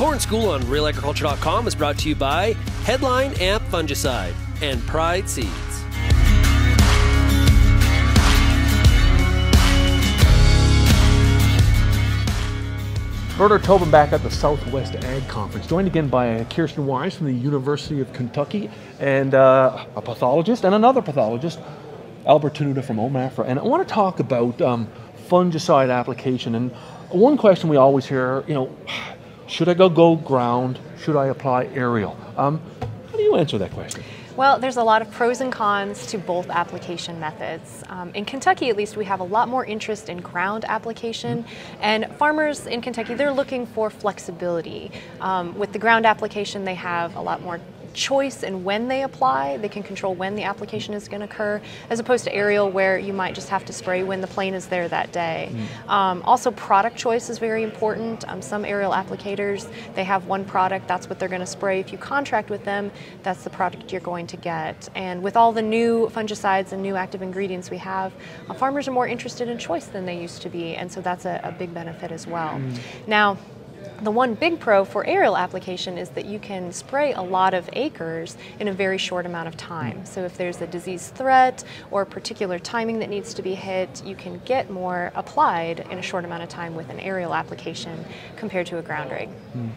Corn School on realagriculture.com is brought to you by Headline Amp Fungicide and Pride Seeds. Bernard Tobin back at the Southwest Ag Conference, joined again by Kiersten Wise from the University of Kentucky and uh, a pathologist and another pathologist, Albert Tenuta from OMAFRA. And I want to talk about um, fungicide application. And one question we always hear, you know, should I go go ground? Should I apply aerial? Um, how do you answer that question? Well, there's a lot of pros and cons to both application methods. Um, in Kentucky, at least, we have a lot more interest in ground application, and farmers in Kentucky, they're looking for flexibility. Um, with the ground application, they have a lot more choice in when they apply. They can control when the application is going to occur, as opposed to aerial, where you might just have to spray when the plane is there that day. Mm. Um, also, product choice is very important. Um, some aerial applicators, they have one product, that's what they're going to spray. If you contract with them, that's the product you're going to get. And with all the new fungicides and new active ingredients we have, uh, farmers are more interested in choice than they used to be, and so that's a, a big benefit as well. Mm. Now, the one big pro for aerial application is that you can spray a lot of acres in a very short amount of time. So if there's a disease threat or a particular timing that needs to be hit, you can get more applied in a short amount of time with an aerial application compared to a ground rig. Mm.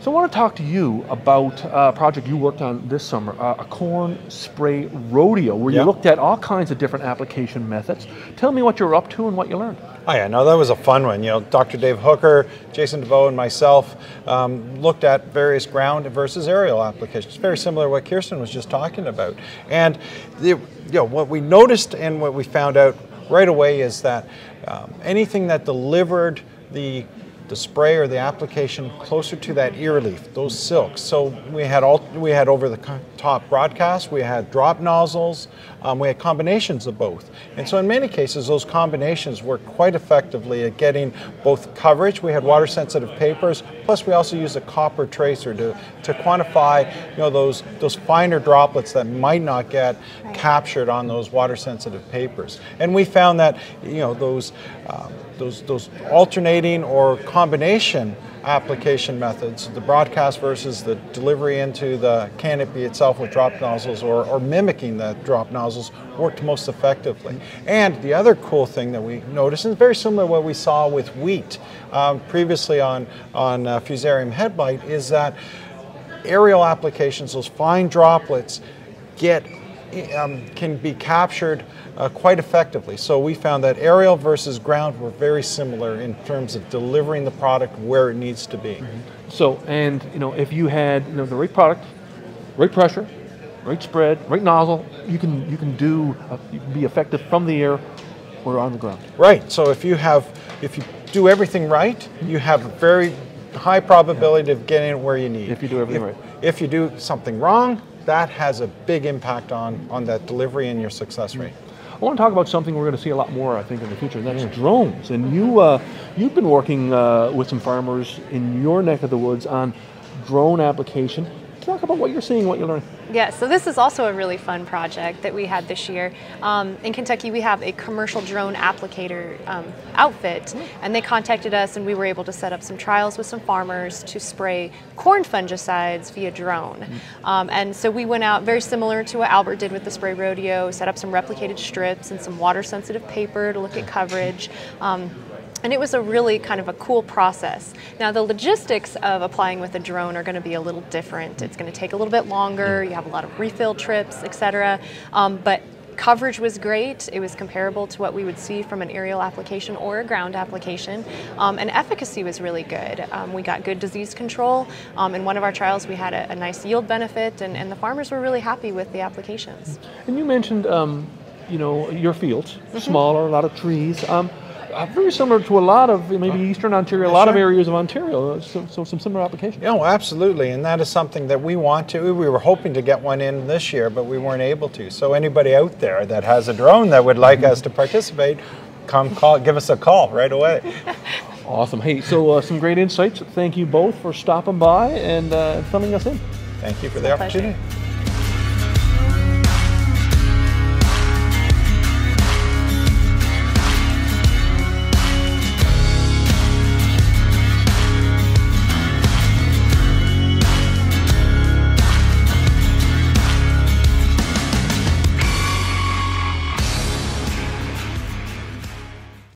So I want to talk to you about a project you worked on this summer, uh, a corn spray rodeo, where yep. you looked at all kinds of different application methods. Tell me what you're up to and what you learned. Oh yeah, no, that was a fun one. You know, Dr. Dave Hooker, Jason Deveau, and myself um, looked at various ground versus aerial applications. Very similar to what Kiersten was just talking about. And the, you know, what we noticed and what we found out right away is that um, anything that delivered the the spray or the application closer to that ear leaf, those silks. So we had all we had over the top broadcast, we had drop nozzles, um, we had combinations of both. And so in many cases, those combinations work quite effectively at getting both coverage. We had water sensitive papers, plus we also used a copper tracer to, to quantify you know those those finer droplets that might not get right. captured on those water sensitive papers. And we found that you know those um, those, those alternating or combination application methods, the broadcast versus the delivery into the canopy itself with drop nozzles or, or mimicking the drop nozzles worked most effectively. And the other cool thing that we noticed, and very similar to what we saw with wheat um, previously on, on uh, Fusarium head blight, is that aerial applications, those fine droplets, get um, can be captured uh, quite effectively. So we found that aerial versus ground were very similar in terms of delivering the product where it needs to be. Mm -hmm. So, and you know, if you had you know the right product, right pressure, right spread, right nozzle, you can you can do uh, be effective from the air or on the ground. Right. So if you have if you do everything right, you have a very high probability yeah. of getting it where you need. If you do everything if, right. If you do something wrong, that has a big impact on on that delivery and your success rate. I want to talk about something we're going to see a lot more, I think, in the future, and that's drones. And you, uh, you've been working uh, with some farmers in your neck of the woods on drone application talk about what you're seeing, what you learned. Yeah, so this is also a really fun project that we had this year. Um, in Kentucky, we have a commercial drone applicator um, outfit, and they contacted us, and we were able to set up some trials with some farmers to spray corn fungicides via drone. Mm. Um, and so we went out very similar to what Albert did with the spray rodeo, set up some replicated strips and some water-sensitive paper to look at coverage. Um, and it was a really kind of a cool process. Now the logistics of applying with a drone are going to be a little different. It's going to take a little bit longer. You have a lot of refill trips, etc. Um, but coverage was great. It was comparable to what we would see from an aerial application or a ground application. Um, and efficacy was really good. Um, we got good disease control. Um, in one of our trials, we had a, a nice yield benefit, and, and, the farmers were really happy with the applications. And you mentioned, um, you know, your fields, mm -hmm. smaller, a lot of trees. Uh, very similar to a lot of maybe eastern Ontario, a lot sure. of areas of Ontario. Uh, so, so some similar applications. Yeah, oh, absolutely, and that is something that we want to. We were hoping to get one in this year, but we weren't able to. So anybody out there that has a drone that would like us to participate, come call, give us a call right away. awesome. Hey, so uh, some great insights. Thank you both for stopping by and uh, filling us in. Thank you for the opportunity. Pleasure.